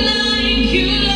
like you,